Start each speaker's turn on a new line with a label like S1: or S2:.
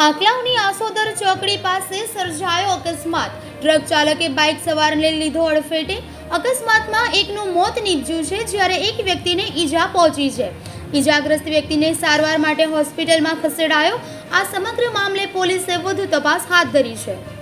S1: આકલાવની આસોદર ચોકડી પાસે સર્જાયો અકસ્માત. ટ્રક ચાલકે બાઇક સવારને લીધો અડફેટે. અકસ્માતમાં એકનું મોત નીપજ્યું છે, જ્યારે એક વ્યક્તિને ઈજા પહોંચી છે. ઈજાગ્રસ્ત વ્યક્તિને સારવાર માટે હોસ્પિટલમાં ખસેડાયો. આ સમગ્ર મામલે પોલીસે વધુ તપાસ હાથ ધરી છે.